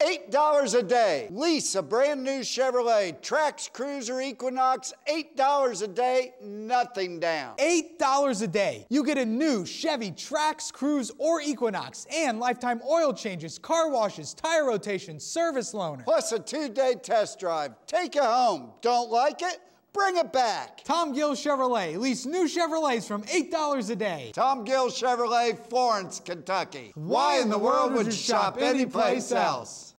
$8 a day. Lease a brand new Chevrolet Trax Cruiser Equinox, $8 a day, nothing down. $8 a day. You get a new Chevy Trax, Cruze, or Equinox and lifetime oil changes, car washes, tire rotations, service loaner. Plus a two-day test drive. Take it home. Don't like it? Bring it back. Tom Gill Chevrolet. Lease new Chevrolets from $8 a day. Tom Gill Chevrolet, Florence, Kentucky. Why in the world would you shop anyplace else?